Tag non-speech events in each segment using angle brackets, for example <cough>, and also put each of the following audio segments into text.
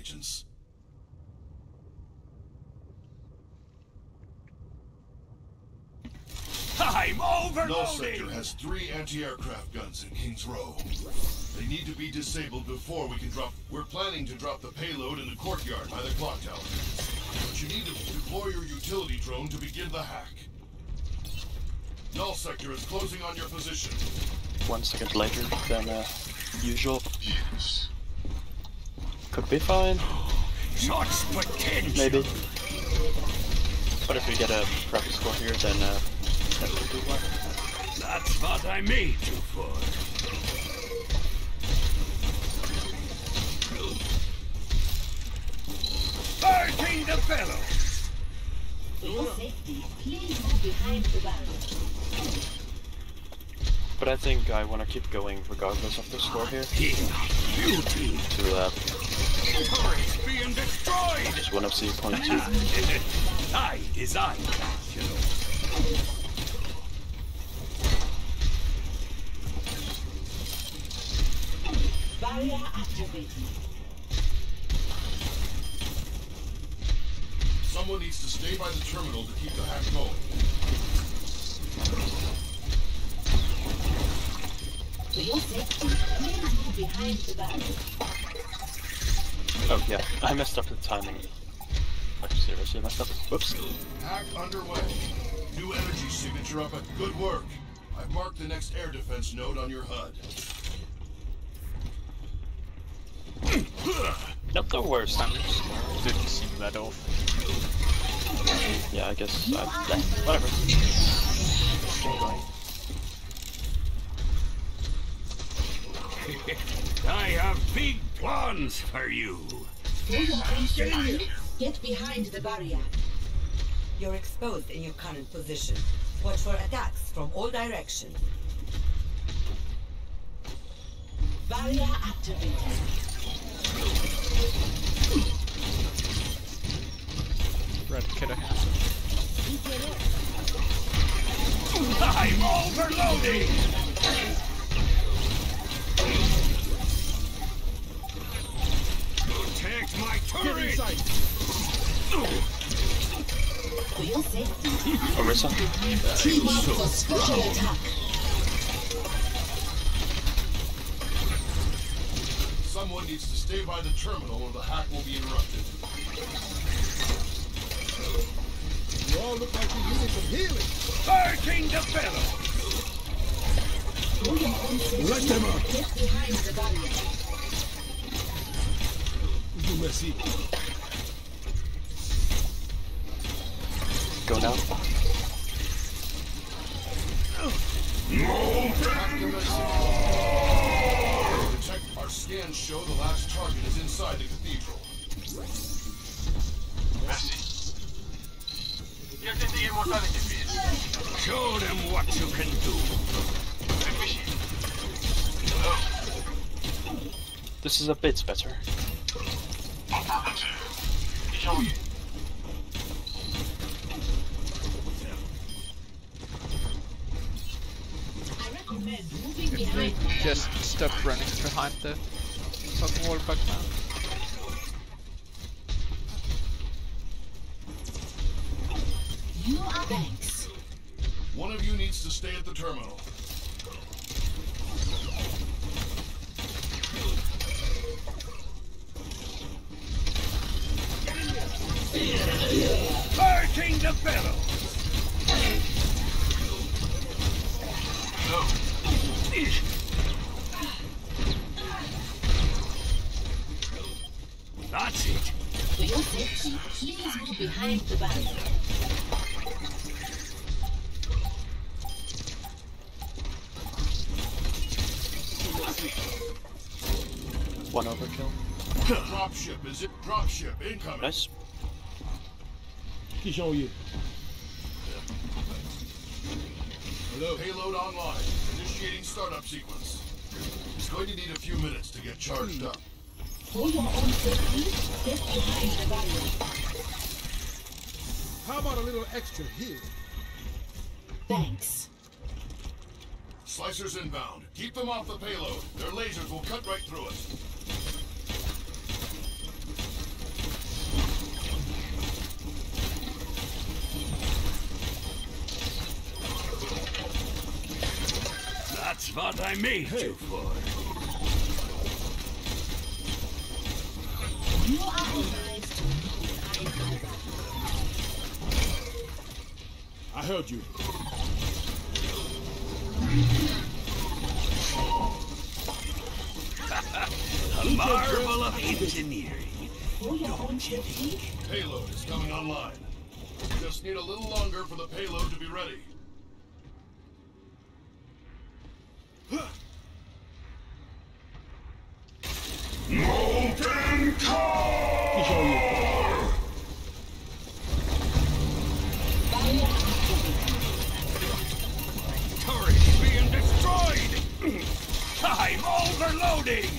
agents. I'm overloaded! Null! Sector has three anti-aircraft guns in King's Row. They need to be disabled before we can drop... We're planning to drop the payload in the courtyard by the clock tower. But you need to deploy your utility drone to begin the hack. Null Sector is closing on your position. One second later than uh, usual. Could be fine, Such potential! maybe. But if we get a perfect score here, then uh, that would do well. That's what I made you for. Fighting the fellow! For your safety, please move behind the barrier. But I think I want to keep going regardless of the score here. King of beauty! To uh, Turrets being destroyed! just one of the point two. I design that, you know. Barrier activated. Someone needs to stay by the terminal to keep the hack going. For your safety, please move behind the barrier. Oh yeah, I messed up the timing. Like seriously messed up. Whoops. Hack underway. New energy signature up. Good work. I've marked the next air defense node on your HUD. Not the worst. I Didn't seem that off. Yeah, I guess. I, yeah, whatever. Keep <laughs> going. I have big plans for you. For your own safety, get behind the barrier. You're exposed in your current position. Watch for attacks from all directions. Barrier activated. Red killer. I'm overloading! Protect my turret! For your safety, Orisa. team up for special attack. Someone needs to stay by the terminal or the hack will be interrupted. You all look like you needed some healing. Fighting the fellow! For your own safety, Let them up. get behind the barrier. You mercy. Go now. The. Detect our scans show the last target is inside the cathedral. Show them what you can do. This is a bit better. I recommend moving Just stop running behind the fucking wall back now. You are thanks. One of you needs to stay at the terminal. Fighting the fellow! That's it. For your safety, please move behind the barrier. One overkill. Dropship, is it? Dropship, incoming. Nice. Qui sont you? Hello. Payload online. Initiating startup sequence. It's going to need a few minutes to get charged up. For your own safety, get the barrier. How about a little extra here? Thanks. Slicers inbound. Keep them off the payload. Their lasers will cut right through it. That's what I made you for. You are advised to move behind my back. I heard you. <laughs> A marvel of engineering. For your own safety, Payload is coming online. Just need a little longer for the payload to be ready. Show you. Turret being destroyed. I'm overloading.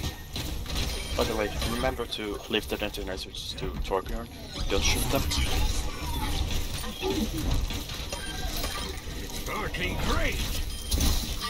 By the way, remember to leave the detonators to Torbjorn. Don't shoot them. It's working great.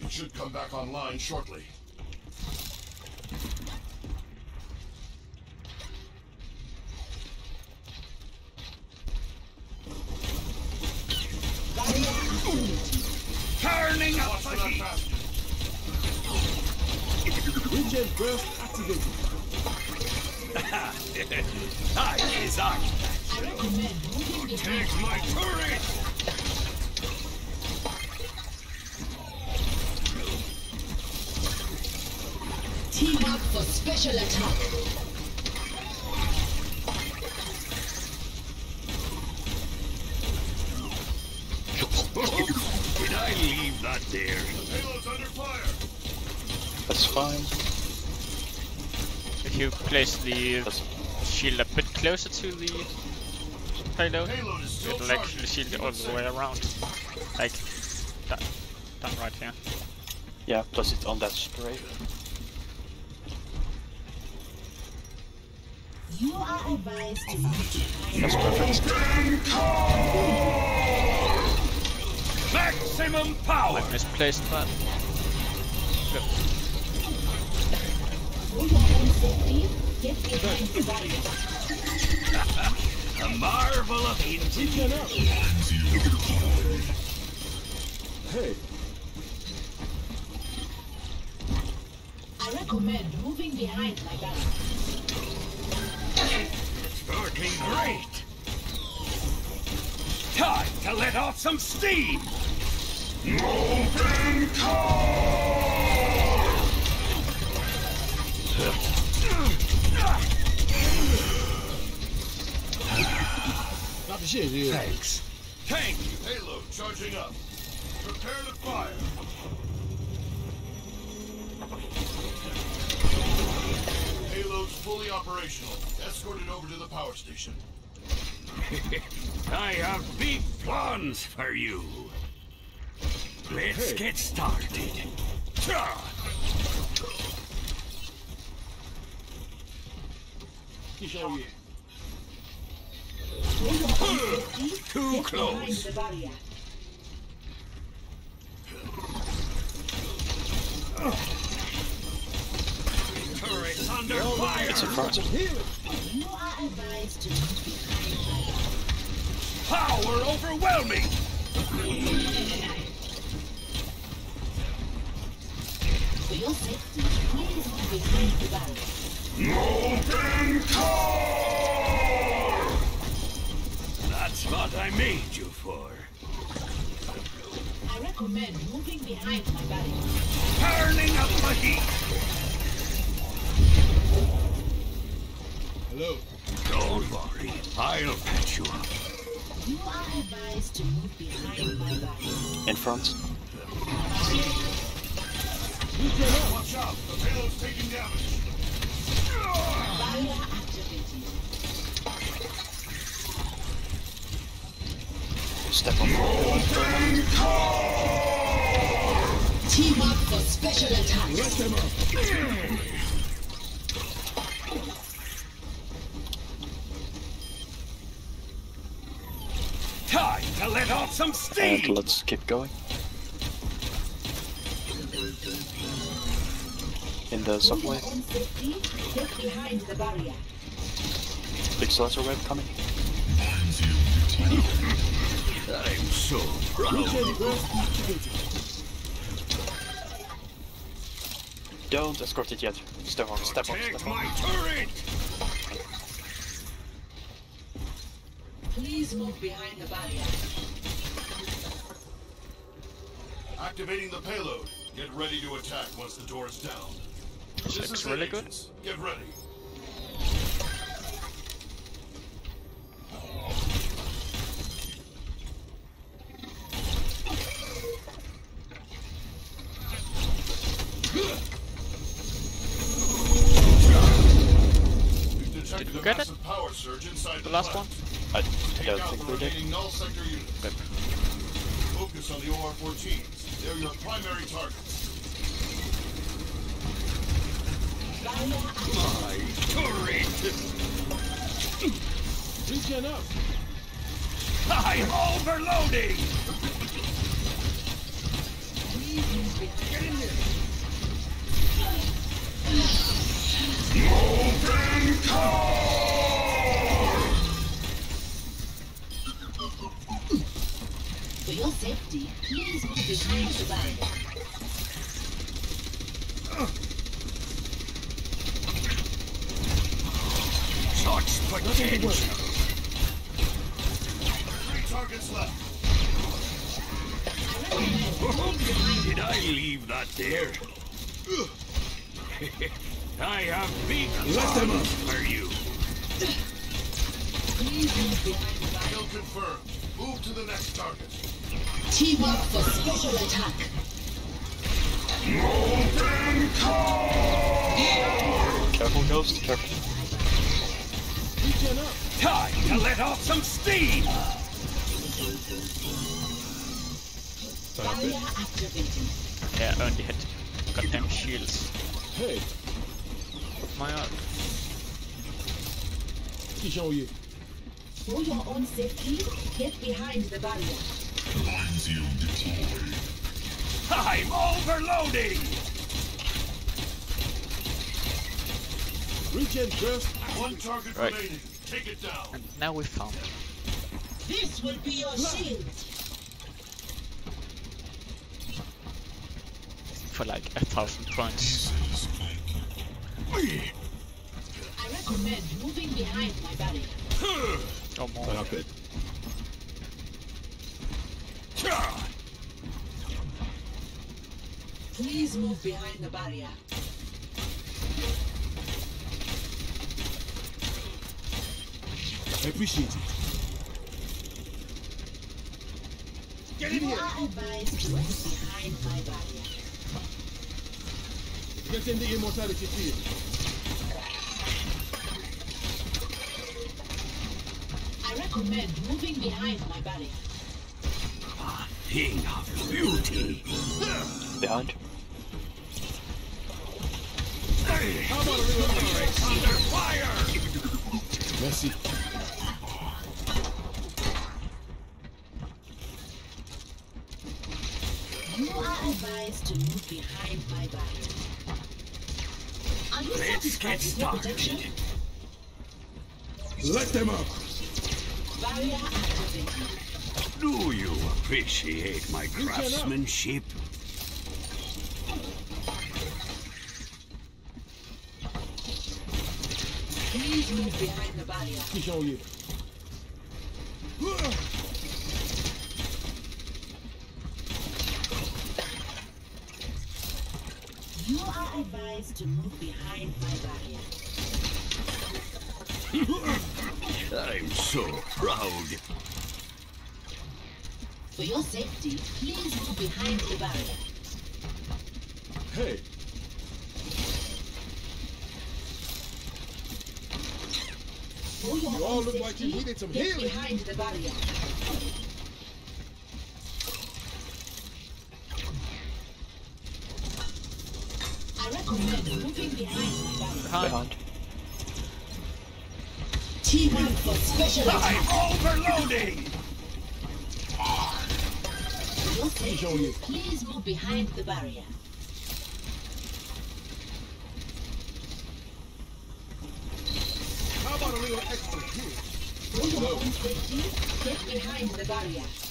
It should come back online shortly. Turning up the heat. Regen burst activated. That is our I recommend moving Take my turret. Team up for special attack. Did I leave that there? Payload's under fire. That's fine. If you place the That's shield a bit closer to the payload, Payload is still it'll actually shield it all the way around. Like that, that right here. yeah, plus it's on that spray. You are advised to That's perfect. Maximum power. I misplaced that. Good. For your own safety, get behind the. <laughs> A marvel of engineering. Regen. Hey, I recommend moving behind my back. Working great. Time to let off some steam. the. Thanks. Thank you. Payload charging up. Prepare to fire. Fully operational. Escorted over to the power station. <laughs> I have big plans for you. Let's get started. Ta! <laughs> He show you. For your own safety, Too get behind close. The barrier. Turret's under fire. It's in front. Healing. You are advised to move behind Power overwhelming. For your safety, please move behind the barrier. That's what I made you for. I recommend moving behind my barrier. Turning up the heat. Don't worry. I'll patch you up. You are advised to move behind my. In front. Watch out. The payload's taking damage. Step on. Team up for special attack. Let them up. Time to let off some And steam! let's keep going. In the subway, your own safety, get behind the barrier. big slicer web coming. I'm so proud. Regen burst activated. Don't escort it yet. Step on, step on, step on. my turret! Please move behind the barrier. Activating the payload. Get ready to attack once the door is down. This This looks is it, really good. Get ready. We've detected you a get it? massive power surge inside The last one? plant. I Take don't out think the we did. remaining null sector units. Good. Focus on the OR-14s. They're your primary targets. My turret! Regen up. I'm overloading! Get in there. For your safety, please move behind the barrier. Such potential! Three targets left. Did I leave that there? <laughs> I have big Let them up. plans for you. Please move behind the barrier. Kill confirmed. Move to the next target. Team up for special attack. Careful, Ghost, careful. Regen up. Time to let off some steam! Barrier activated. Yeah, only hit goddamn shields. Hey, My god. qui j'en y? For your own safety, get behind the barrier. Lines you deployed. I'm overloading! Regen burst. One target Right. remaining. Take it down. And now we found it. This will be your shield. For like a thousand points. I recommend moving behind my barrier. Or more. Parapet. Please move behind the barrier. I appreciate it. Get in You here. are advised to move behind my barrier. Get in the immortality field. I recommend moving behind my barrier. Thing of beauty! Behind. How about a little Under fire! Merci. You are advised to move behind my barrier. Are you Let's get started. Let them up. Barrier activated. Do you appreciate my craftsmanship? Please move behind the barrier. You are advised to move behind my barrier. I'm so proud. For your safety, please move behind the barrier. Hey, For your You all look like you safety, needed some get healing. behind the barrier. Moving behind my back. Behind. Behind. Team up for special attack. I'm overloading! Okay, please move behind the barrier. How about a little extra here? For your own get behind the barrier.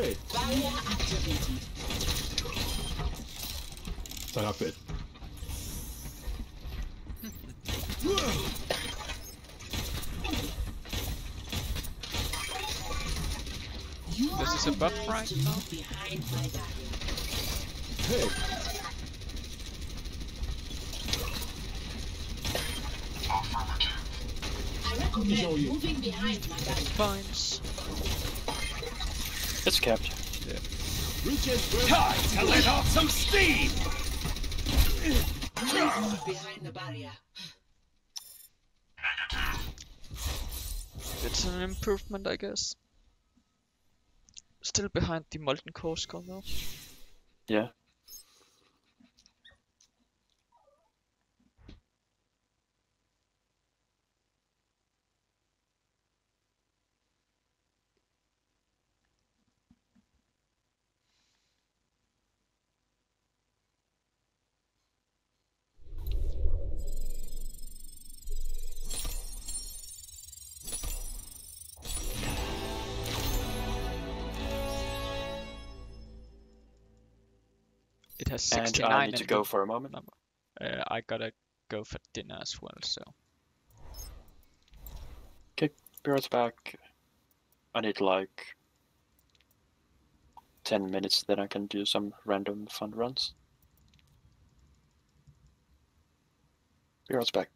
Hey, Barrier activated. stop it. You This is a buff right now? move behind. Hey, I recommend moving behind my barrier. Vines. It's capped. grab. Time to let off some steam! Behind the barrier. It's an improvement, I guess. Still behind the Molten Core Skull though. Yeah. And I need to go for a moment. Uh, I gotta go for dinner as well, so. Okay, Be right back. I need like 10 minutes, then I can do some random fun runs. Be right back.